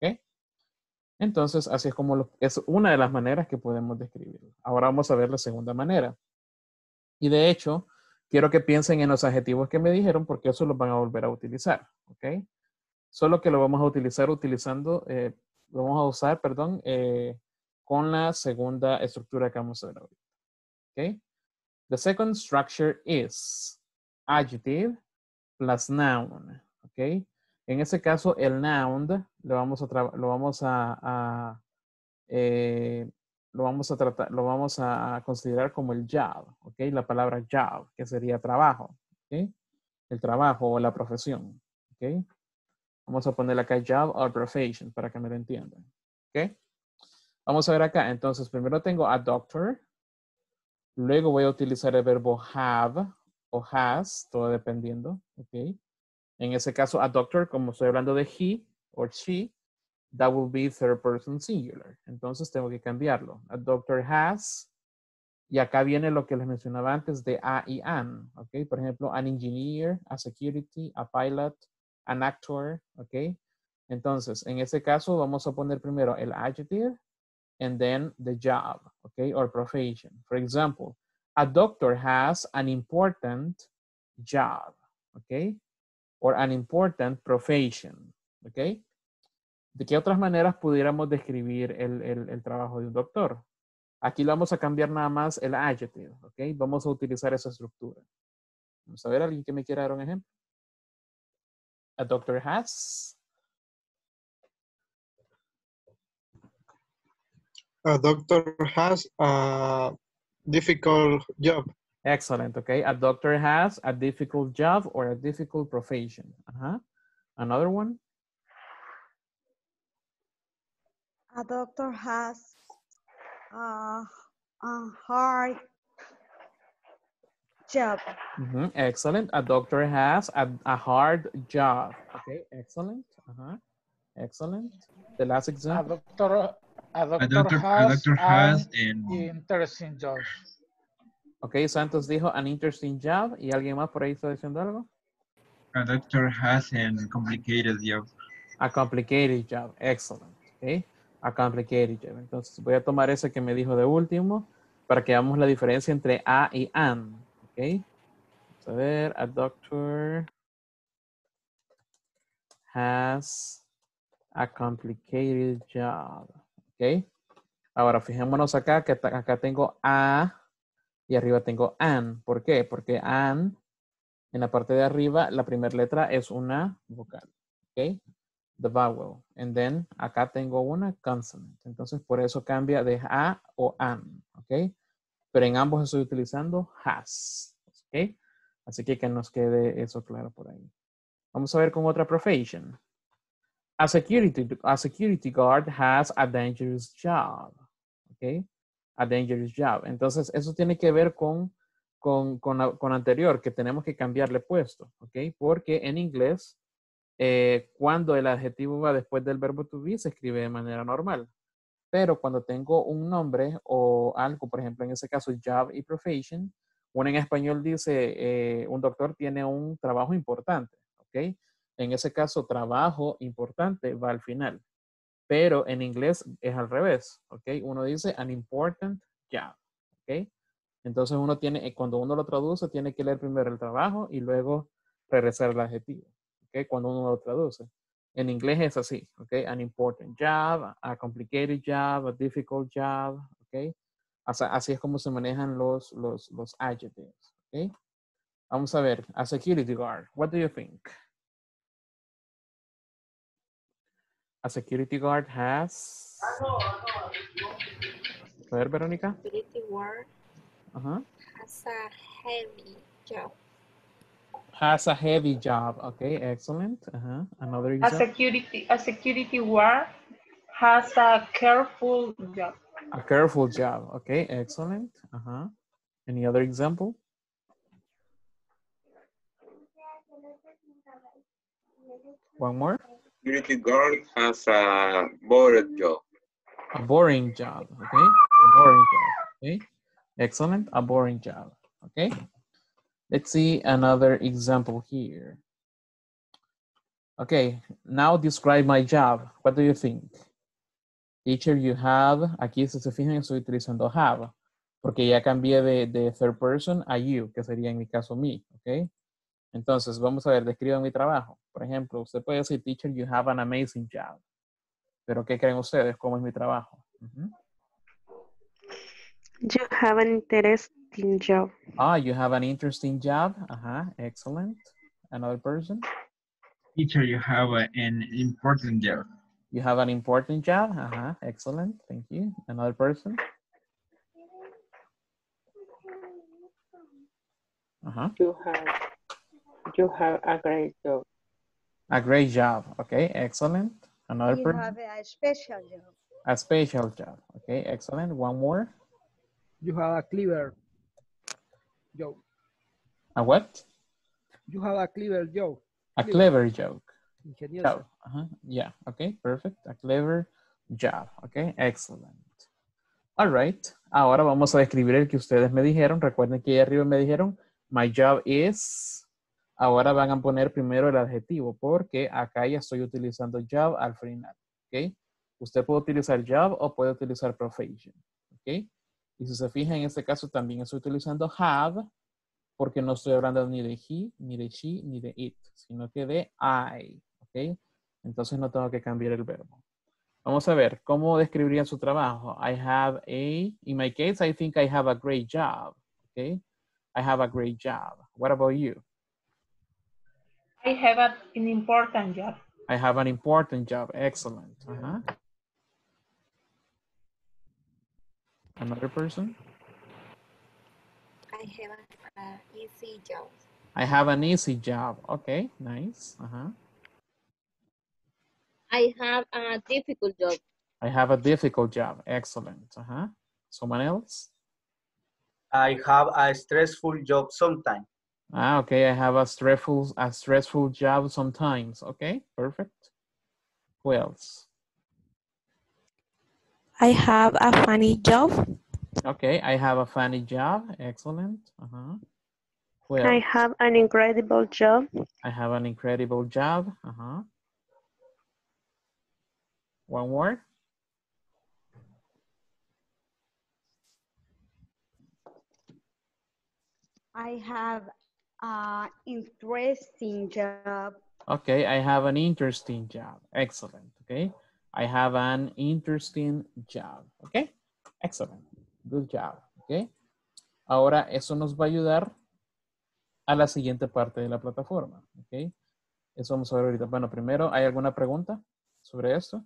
¿ok? Entonces, así es como lo, es una de las maneras que podemos describirlo. Ahora vamos a ver la segunda manera. Y de hecho, quiero que piensen en los adjetivos que me dijeron porque eso los van a volver a utilizar, ¿ok? Solo que lo vamos a utilizar utilizando, eh, lo vamos a usar, perdón, eh, con la segunda estructura que vamos a ver ahorita, ¿ok? The second structure is adjective plus noun, ¿ok? En ese caso, el noun lo vamos a, lo vamos a, eh, lo vamos a tratar, lo vamos a considerar como el job, ¿ok? La palabra job, que sería trabajo, ¿ok? El trabajo o la profesión, ¿ok? Vamos a ponerle acá job or profession para que me lo entiendan, ¿ok? Vamos a ver acá, entonces primero tengo a doctor, luego voy a utilizar el verbo have o has, todo dependiendo, ¿ok? En ese caso, a doctor, como estoy hablando de he or she, that will be third person singular. Entonces tengo que cambiarlo. A doctor has, y acá viene lo que les mencionaba antes de a y an, ¿ok? Por ejemplo, an engineer, a security, a pilot, an actor, ¿ok? Entonces, en ese caso, vamos a poner primero el adjective and then the job, ¿ok? Or profession. For example, a doctor has an important job, ¿ok? Or an important profession. ¿Ok? ¿De qué otras maneras pudiéramos describir el, el, trabajo de un doctor? Aquí lo vamos a cambiar nada más el adjective. ¿Ok? Vamos a utilizar esa estructura. Vamos a ver, ¿alguien que me quiera dar un ejemplo? A doctor has. A doctor has a difficult job. Excellent. Okay. A doctor has a difficult job or a difficult profession. Uh-huh. Another one. A doctor has a, a hard job. Mm -hmm. Excellent. A doctor has a, a hard job. Okay. Excellent. Uh-huh. Excellent. The last example. A doctor, a doctor, A doctor, has, a doctor has an an interesting job. Ok, Santos dijo an interesting job. ¿Y alguien más por ahí está diciendo algo? a doctor has an complicated job. A complicated job. Excellent. Ok. A complicated job. Entonces voy a tomar ese que me dijo de último para que veamos la diferencia entre a y an. Ok. Vamos a ver. A doctor has a complicated job. Ok. Ahora fijémonos acá que acá tengo a y arriba tengo an. ¿Por qué? Porque an, en la parte de arriba, la primera letra es una vocal. ¿Ok? The vowel. And then, acá tengo una consonant. Entonces, por eso cambia de a o an. ¿Ok? Pero en ambos estoy utilizando has. ¿Ok? Así que que nos quede eso claro por ahí. Vamos a ver con otra profession. A security, a security guard has a dangerous job. ¿Ok? A dangerous job. Entonces, eso tiene que ver con, con, con, anterior, que tenemos que cambiarle puesto, ¿ok? Porque en inglés, eh, cuando el adjetivo va después del verbo to be, se escribe de manera normal. Pero cuando tengo un nombre o algo, por ejemplo, en ese caso, job y profession, uno en español dice, eh, un doctor tiene un trabajo importante, ¿ok? En ese caso, trabajo importante va al final. Pero en inglés es al revés, ¿ok? Uno dice an important job, ¿ok? Entonces uno tiene, cuando uno lo traduce, tiene que leer primero el trabajo y luego regresar al adjetivo, ¿ok? Cuando uno lo traduce. En inglés es así, ¿ok? An important job, a complicated job, a difficult job, ¿ok? Así, es como se manejan los, los, los adjectives, ¿ok? Vamos a ver, a security guard, what do you think? A security guard has... A ver, Verónica. Security guard Ajá. has a heavy job. Has a heavy job. Okay, excellent. Uh-huh. Another example. A security, a security guard has a careful job. A careful job. Okay, excellent. Uh-huh. Any other example? One more. Security guard has a bored job. A boring job. Okay. A boring job. Okay. Excellent. A boring job. Okay. Let's see another example here. Okay. Now describe my job. What do you think? Teacher, you have. Aquí, si se fijan, estoy utilizando have. Porque ya cambié de, de third person a you, que sería en mi caso me. Ok. Entonces, vamos a ver, describan mi trabajo. Por ejemplo, usted puede decir, teacher, you have an amazing job. Pero, ¿qué creen ustedes? ¿Cómo es mi trabajo? Ujú. You have an interesting job. Ah, you have an interesting job. Ajá, excellent. Another person. Teacher, you have a- an important job. You have an important job. Ajá, excellent. Thank you. Another person. Ajá. You have you have a great job. A great job. Okay, excellent. Another You person. have a special job. A special job. Okay, excellent. One more. You have a clever job. A what? You have a clever job. A clever joke. Ingenioso. Job. Ajá, Yeah, okay, perfect. A clever job. Okay, excellent. All right. Ahora vamos a describir el que ustedes me dijeron. Recuerden que ahí arriba me dijeron, my job is. Ahora van a poner primero el adjetivo porque acá ya estoy utilizando job al final. Ok. Usted puede utilizar job o puede utilizar profession. Ok. Y si se fija en este caso también estoy utilizando have porque no estoy hablando ni de he, ni de she, ni de it, sino que de I. ¿Ok? Entonces no tengo que cambiar el verbo. Vamos a ver, ¿cómo describirían su trabajo? I have a, in my case, I think I have a great job. ¿Ok? I have a great job. What about you? I have a- an important job. I have an important job. Excellent. Ajá. Uh-huh. Another person? I have an uh, easy job. I have an easy job. Okay, nice. Ajá. I have a difficult job. I have a difficult job. Excellent. Uh-huh. Someone else? I have a stressful job sometimes. Ah, okay. I have a stressful, a stressful job sometimes. Okay, perfect. Who else? I have a funny job. Okay, I have a funny job. Excellent. Uh-huh. Who else? I have an incredible job. I have an incredible job. Uh-huh. One more. I have an interesting job. Okay, I have an interesting job. Excellent. Okay, I have an interesting job. Okay, excellent. Good job. Okay. Ahora eso nos va a ayudar a la siguiente parte de la plataforma. Ok. Eso vamos a ver ahorita. Bueno, primero, ¿hay alguna pregunta sobre esto?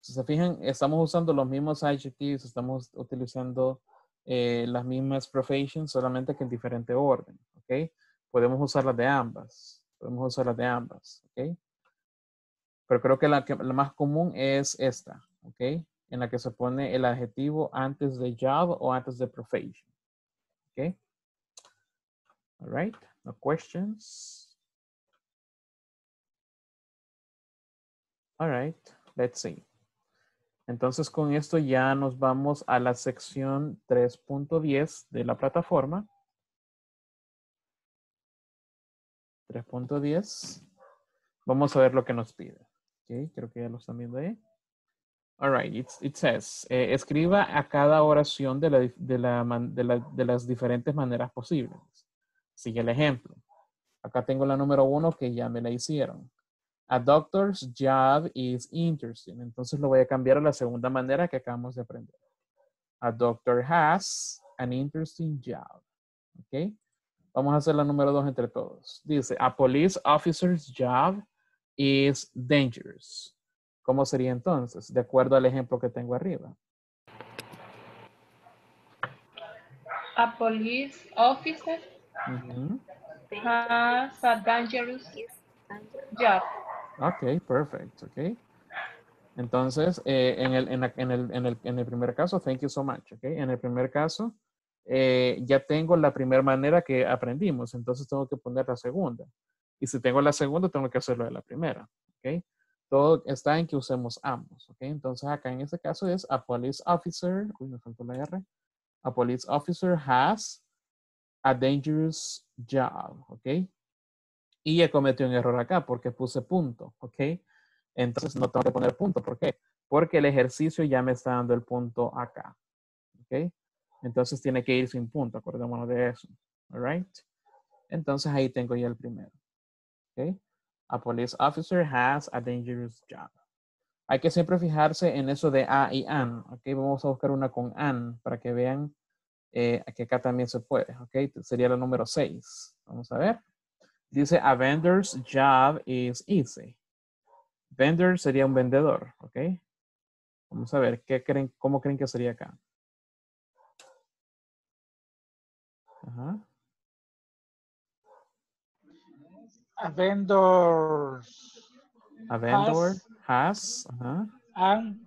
Si se fijan, estamos usando los mismos adjectives, estamos utilizando eh, las mismas professions, solamente que en diferente orden. Ok. Podemos usar las de ambas. Podemos usar las de ambas. Ok. Pero creo que la, que la más común es esta. Ok. En la que se pone el adjetivo antes de job o antes de profession. Ok. All right. No questions. All right. Let's see. Entonces con esto ya nos vamos a la sección 3.10 de la plataforma. 3.10. Vamos a ver lo que nos pide. Ok, creo que ya lo están viendo ahí. All right, it says, eh, escriba a cada oración de las diferentes maneras posibles. Sigue el ejemplo. Acá tengo la número uno que ya me la hicieron. A doctor's job is interesting. Entonces lo voy a cambiar a la segunda manera que acabamos de aprender. A doctor has an interesting job. ¿Ok? Vamos a hacer la número dos entre todos. Dice, a police officer's job is dangerous. ¿Cómo sería entonces? De acuerdo al ejemplo que tengo arriba. A police officer Ujú. has a dangerous job. Ok, perfecto. Ok. Entonces, eh, en, el, en, la- en el, en, el, en el primer caso, thank you so much. Ok. En el primer caso, eh, ya tengo la primera manera que aprendimos. Entonces, tengo que poner la segunda. Y si tengo la segunda, tengo que hacerlo de la primera. Ok. Todo está en que usemos ambos. Ok. Entonces, acá en este caso es a police officer. Uy, me faltó la R. A police officer has a dangerous job. Ok. Y ya cometí un error acá porque puse punto, ¿ok? Entonces no tengo que poner punto. ¿Por qué? Porque el ejercicio ya me está dando el punto acá, ¿ok? Entonces tiene que ir sin punto, acordémonos de eso, all right? Entonces ahí tengo ya el primero, ¿ok? A police officer has a dangerous job. Hay que siempre fijarse en eso de a y an, ¿ok? Vamos a buscar una con an para que vean eh, que acá también se puede, ¿ok? Sería la número 6. Vamos a ver. Dice, a vendor's job is easy. Vendor sería un vendedor, ¿ok? Vamos a ver, ¿qué creen, ¿cómo creen que sería acá? Ajá. A vendor A vendor has, ajá, an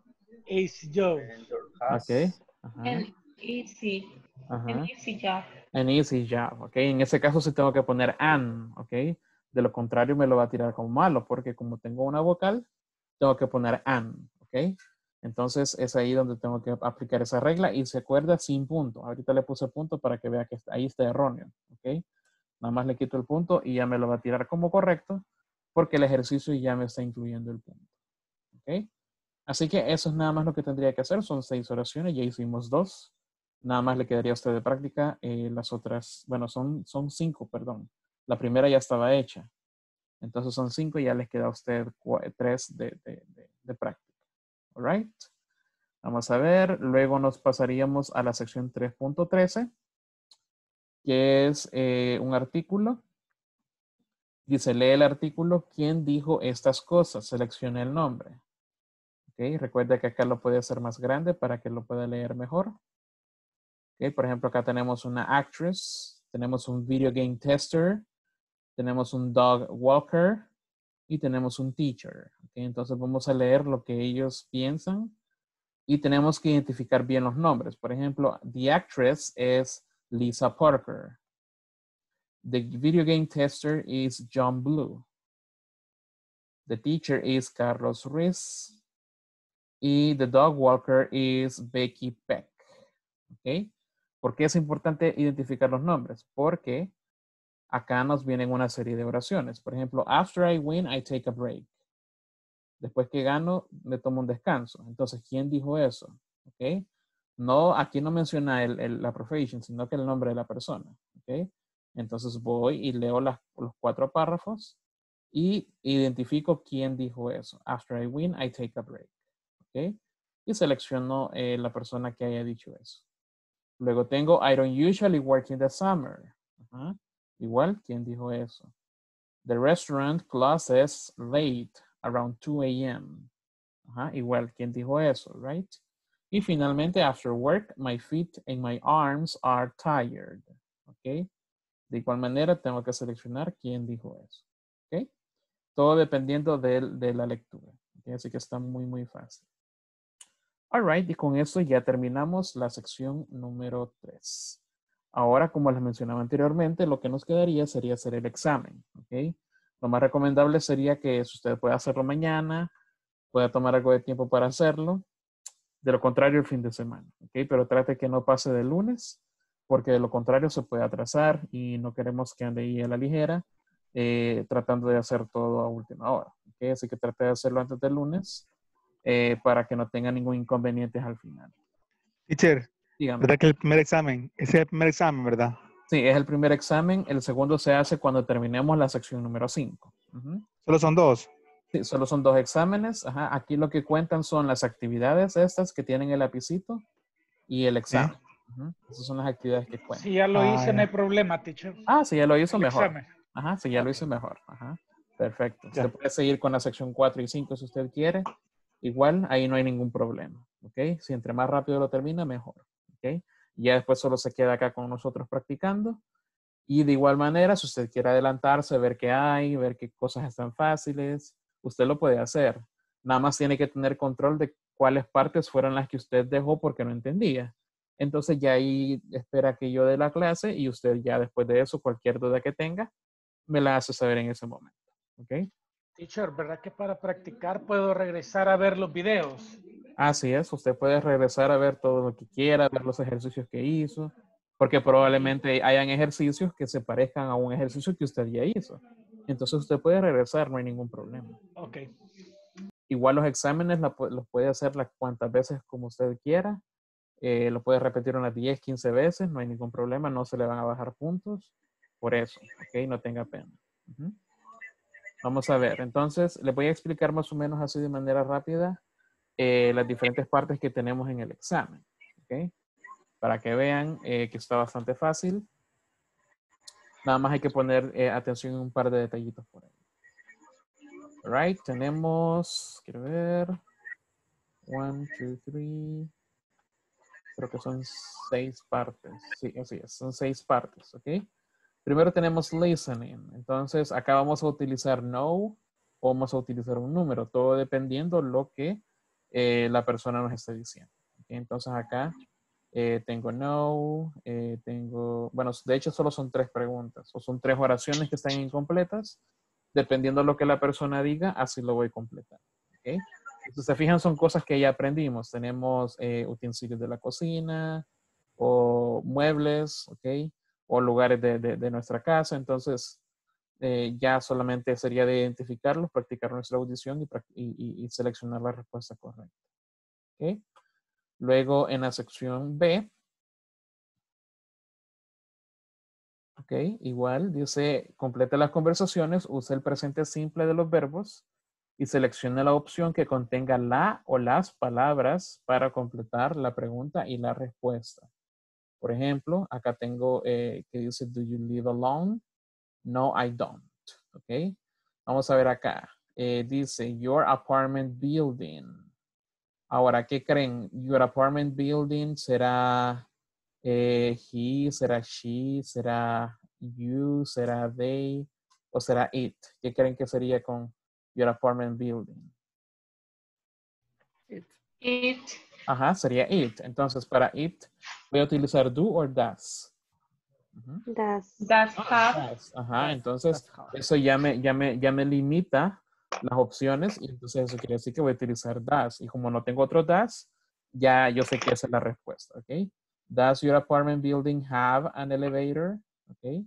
easy job. ok, ajá, An easy, an easy job. An easy job, ok. En ese caso sí tengo que poner an, ok. De lo contrario me lo va a tirar como malo porque como tengo una vocal, tengo que poner an, ok. Entonces es ahí donde tengo que aplicar esa regla y se acuerda sin punto. Ahorita le puse punto para que vea que ahí está erróneo, ok. Nada más le quito el punto y ya me lo va a tirar como correcto porque el ejercicio ya me está incluyendo el punto, ok. Así que eso es nada más lo que tendría que hacer. Son seis oraciones, ya hicimos dos. Nada más le quedaría a usted de práctica. eh, las otras, bueno, son, son cinco, perdón. La primera ya estaba hecha. Entonces son cinco y ya les queda a usted tres de, de- de práctica. Right. Vamos a ver. Luego nos pasaríamos a la sección 3.13, que es eh, un artículo. Dice, lee el artículo. ¿Quién dijo estas cosas? Seleccione el nombre. Ok, recuerda que acá lo puede hacer más grande para que lo pueda leer mejor. Ok, por ejemplo, acá tenemos una actress, tenemos un video game tester, tenemos un dog walker y tenemos un teacher. Entonces vamos a leer lo que ellos piensan y tenemos que identificar bien los nombres. Por ejemplo, the actress es Lisa Parker. The video game tester is John Blue. The teacher is Carlos Ruiz. Y the dog walker is Becky Peck. ¿Ok? ¿Por qué es importante identificar los nombres? Porque acá nos vienen una serie de oraciones. Por ejemplo, after I win, I take a break. Después que gano, me tomo un descanso. Entonces, ¿quién dijo eso? ¿Ok? No, aquí no menciona la profession, sino que el nombre de la persona. ¿Ok? Entonces voy y leo los cuatro párrafos y identifico quién dijo eso. After I win, I take a break. ¿Ok? Y selecciono eh, la persona que haya dicho eso. Luego tengo, I don't usually work in the summer. Igual, ¿quién dijo eso? The restaurant closes late, around 2 a.m. Ajá. Igual, ¿quién dijo eso? Right? Y finalmente, after work, my feet and my arms are tired. ¿Ok? De igual manera, tengo que seleccionar quién dijo eso. ¿Ok? Todo dependiendo del- de, la lectura. ¿ok? Así que está muy, muy fácil. All right, y con eso ya terminamos la sección número 3. Ahora, como les mencionaba anteriormente, lo que nos quedaría sería hacer el examen, ¿ok? Lo más recomendable sería que si usted puede hacerlo mañana, pueda tomar algo de tiempo para hacerlo. De lo contrario, el fin de semana, ¿ok? Pero trate que no pase de lunes, porque de lo contrario se puede atrasar y no queremos que ande ahí a la ligera, eh, tratando de hacer todo a última hora, ¿ok? Así que trate de hacerlo antes del lunes eh, para que no tenga ningún inconveniente al final. Teacher, Dígame. ¿verdad que el primer examen? Ese es el primer examen, ¿verdad? Sí, es el primer examen. El segundo se hace cuando terminemos la sección número 5. Solo son dos. Sí, solo son dos exámenes. Ajá. Aquí lo que cuentan son las actividades estas que tienen el lapicito y el examen. Esas son las actividades que cuentan. Si ya lo Ah, hice, no hay problema, teacher. Ah, sí, ya lo hizo El mejor. examen. Ajá, sí, ya lo hizo mejor. Ajá. Perfecto. Ya. Usted puede seguir con la sección 4 y 5 si usted quiere. Igual, ahí no hay ningún problema. ¿Ok? Si entre más rápido lo termina, mejor. ¿Ok? Ya después solo se queda acá con nosotros practicando. Y de igual manera, si usted quiere adelantarse, ver qué hay, ver qué cosas están fáciles, usted lo puede hacer. Nada más tiene que tener control de cuáles partes fueron las que usted dejó porque no entendía. Entonces ya ahí espera que yo dé la clase y usted ya después de eso, cualquier duda que tenga, me la hace saber en ese momento. ¿Ok? Teacher, ¿verdad que para practicar puedo regresar a ver los videos? Así es, usted puede regresar a ver todo lo que quiera, ver los ejercicios que hizo, porque probablemente hayan ejercicios que se parezcan a un ejercicio que usted ya hizo. Entonces usted puede regresar, no hay ningún problema. Ok. Igual los exámenes la los puede hacer las cuantas veces como usted quiera. Eh, lo puede repetir unas 10, 15 veces, no hay ningún problema, no se le van a bajar puntos. Por eso, ¿ok? No tenga pena. Vamos a ver, entonces le voy a explicar más o menos así de manera rápida eh, las diferentes partes que tenemos en el examen, ¿ok? Para que vean eh, que está bastante fácil. Nada más hay que poner eh, atención en un par de detallitos por ahí. Right, tenemos, quiero ver, one, two, three, creo que son seis partes. Sí, así es, son seis partes, ¿ok? Primero tenemos listening. Entonces, acá vamos a utilizar no o vamos a utilizar un número, todo dependiendo lo que eh, la persona nos esté diciendo. ¿ok? Entonces, acá eh, tengo no, eh, tengo, bueno, de hecho solo son tres preguntas o son tres oraciones que están incompletas. Dependiendo de lo que la persona diga, así lo voy completando. ¿ok? Si se fijan, son cosas que ya aprendimos. Tenemos eh, utensilios de la cocina o muebles, ¿ok? O lugares de nuestra casa. Entonces, eh, ya solamente sería de identificarlos, practicar nuestra audición y, seleccionar la respuesta correcta. ¿ok? Luego, en la sección B, ok, igual dice, complete las conversaciones, use el presente simple de los verbos y seleccione la opción que contenga la o las palabras para completar la pregunta y la respuesta. Por ejemplo, acá tengo eh, que dice, do you live alone? No, I don't. ¿Ok? Vamos a ver acá. Eh, dice, your apartment building. Ahora, ¿qué creen? Your apartment building será eh, he, será she, será you, será they o será it. ¿Qué creen que sería con your apartment building? It, Ajá, sería it. Entonces, para it, voy a utilizar do or does. Ujú. Does. does have, Ajá, entonces eso ya me, ya, me, ya me limita las opciones y entonces eso quiere decir que voy a utilizar does. Y como no tengo otro does, ya yo sé que esa es la respuesta, ¿ok? Does your apartment building have an elevator? ¿Ok?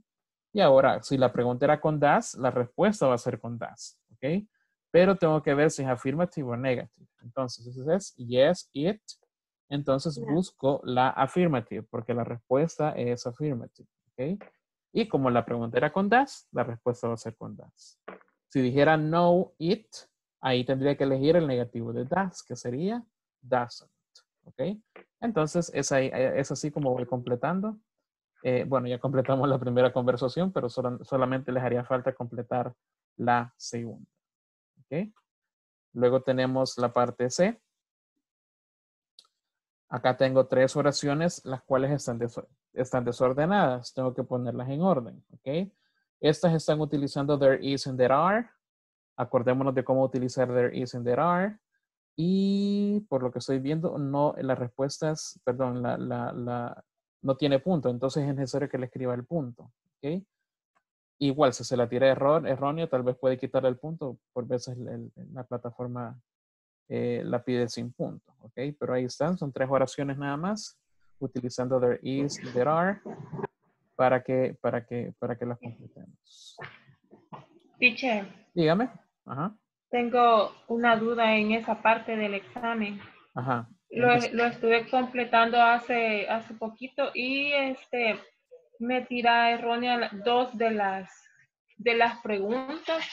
Y ahora, si la pregunta era con does, la respuesta va a ser con does, ¿ok? Pero tengo que ver si es afirmative o negative. Entonces, si es yes, it, entonces Yeah. busco la affirmative, porque la respuesta es affirmative, ¿ok? Y como la pregunta era con does, la respuesta va a ser con does. Si dijera no, it, ahí tendría que elegir el negativo de does, que sería doesn't, ¿ok? Entonces, es, así como voy completando. Eh, bueno, ya completamos la primera conversación, pero sola- solamente les haría falta completar la segunda. ¿ok? Luego tenemos la parte C. Acá tengo tres oraciones, las cuales están, deso- están desordenadas. Tengo que ponerlas en orden. ¿ok? Estas están utilizando there is and there are. Acordémonos de cómo utilizar there is and there are. Y por lo que estoy viendo, no, las respuestas, perdón, la, la, la, no tiene punto. Entonces es necesario que le escriba el punto. ¿ok? Igual, si se la tira error, erróneo, tal vez puede quitar el punto. Por veces la plataforma eh, la pide sin punto. ¿ok? Pero ahí están, son tres oraciones nada más, utilizando there is y there are para que, para que, para que las completemos. teacher, Dígame. Ajá. tengo una duda en esa parte del examen. Ajá. Lo, lo estuve completando hace, hace poquito y este me tira errónea dos de las, de las preguntas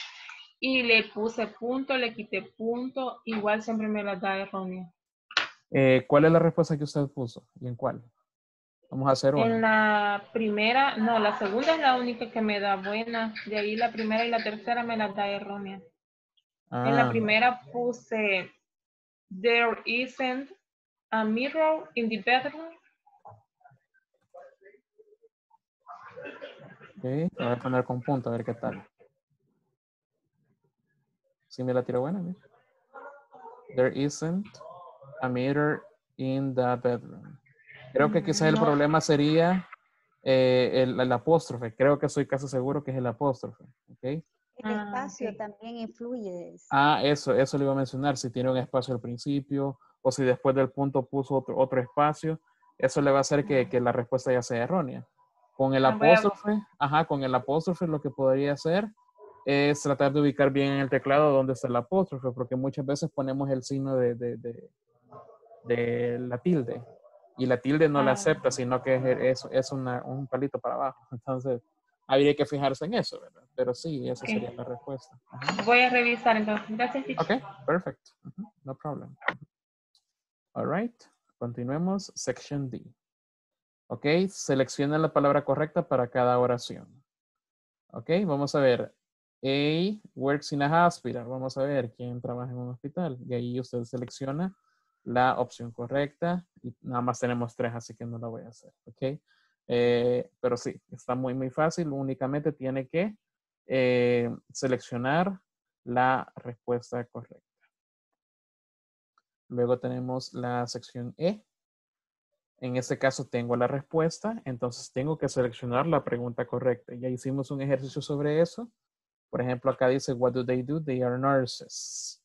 y le puse punto, le quité punto, igual siempre me las da errónea. Eh, ¿Cuál es la respuesta que usted puso? ¿Y en cuál? Vamos a hacer En una. la primera, no, la segunda es la única que me da buena. De ahí la primera y la tercera me las da errónea. En la Ah, primera puse, there isn't a mirror in the bedroom. ok, voy a poner con punto a ver qué tal. ¿Sí me la tiro buena? mira. There isn't a mirror in the bedroom. Creo que quizás el No. problema sería eh, el, el apóstrofe. Creo que estoy casi seguro que es el apóstrofe. ¿ok? El Ah, espacio ok. también influye. Ah, eso, eso le iba a mencionar. Si tiene un espacio al principio o si después del punto puso otro, otro espacio, eso le va a hacer que, que la respuesta ya sea errónea. Con el Ah, apóstrofe, ajá, con el apóstrofe lo que podría hacer es tratar de ubicar bien en el teclado dónde está el apóstrofe, porque muchas veces ponemos el signo de, de, de- de la tilde y la tilde no la Ah. acepta, sino que es, es, es una- un palito para abajo. (laughs) Entonces, habría que fijarse en eso, ¿verdad? Pero sí, esa Ok. sería la respuesta. Ajá. Voy a revisar entonces. Gracias, teacher. Okay, perfect. Mhm, No problem. All right, continuemos. Section D. Ok, selecciona la palabra correcta para cada oración. Ok, vamos a ver. A works in a hospital. Vamos a ver quién trabaja en un hospital. Y ahí usted selecciona la opción correcta. Y nada más tenemos tres, así que no la voy a hacer. Ok, Eh, pero sí, está muy, muy fácil. Únicamente tiene que eh, seleccionar la respuesta correcta. Luego tenemos la sección E. En este caso tengo la respuesta, entonces tengo que seleccionar la pregunta correcta. Ya hicimos un ejercicio sobre eso. Por ejemplo, acá dice, what do they do? They are nurses.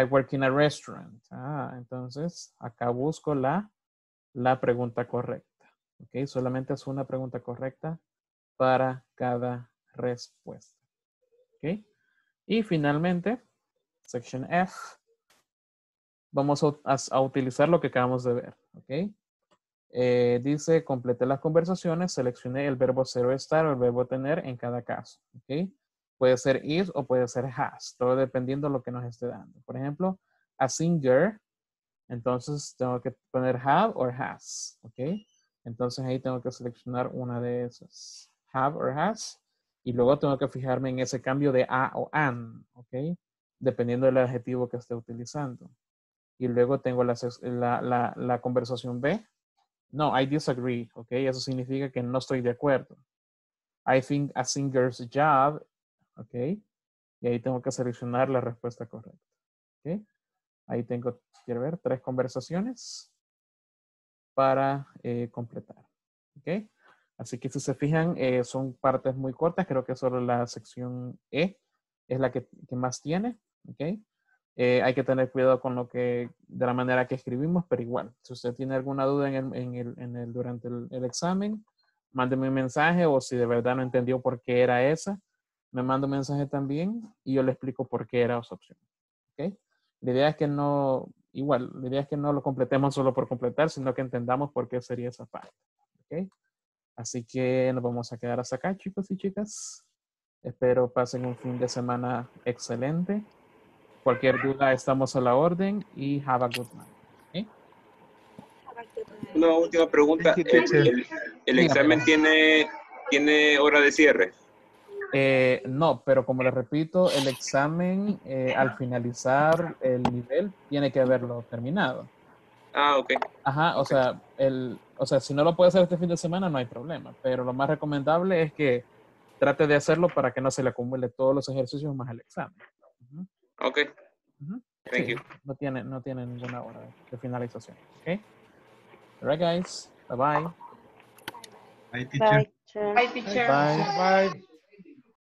I work in a restaurant. Ah, entonces acá busco la, la pregunta correcta. Ok, solamente es una pregunta correcta para cada respuesta. Ok, y finalmente, section F vamos a, a- utilizar lo que acabamos de ver, ¿ok? Eh, dice, completé las conversaciones, seleccioné el verbo ser o estar o el verbo tener en cada caso, ¿ok? Puede ser is o puede ser has, todo dependiendo de lo que nos esté dando. Por ejemplo, a singer, entonces tengo que poner have or has, ¿ok? Entonces ahí tengo que seleccionar una de esas, have or has, y luego tengo que fijarme en ese cambio de a o an, ¿ok? Dependiendo del adjetivo que esté utilizando. Y luego tengo la, la, la, la conversación B. No, I disagree, ¿ok? Eso significa que no estoy de acuerdo. I think a singer's job, ¿ok? Y ahí tengo que seleccionar la respuesta correcta, ¿ok? Ahí tengo, quiero ver, tres conversaciones para eh, completar, ¿ok? Así que si se fijan, eh, son partes muy cortas. Creo que solo la sección E es la que, que más tiene, ¿ok? Eh, hay que tener cuidado con lo que, de la manera que escribimos, pero igual, si usted tiene alguna duda en el, en el, en el- durante el, el examen, mándeme un mensaje o si de verdad no entendió por qué era esa, me manda un mensaje también y yo le explico por qué era esa opción. ¿ok? La idea es que no, igual, la idea es que no lo completemos solo por completar, sino que entendamos por qué sería esa parte. ¿ok? Así que nos vamos a quedar hasta acá, chicos y chicas. Espero pasen un fin de semana excelente. Cualquier duda, estamos a la orden y have a good night. Una última pregunta. ¿El, el- el examen tiene, tiene hora de cierre? Eh, no, pero como les repito, el examen eh, al finalizar el nivel tiene que haberlo terminado. Ah, ok. Ajá, o sea, el, o sea, si no lo puede hacer este fin de semana no hay problema, pero lo más recomendable es que trate de hacerlo para que no se le acumule todos los ejercicios más el examen. Ujú, Ok. Thank Sí, you. no tiene, no tiene ninguna hora de, finalización. ¿Ok? Alright, guys. Bye bye. Bye, teacher. Bye, teacher. Bye, teacher. Bye. Bye.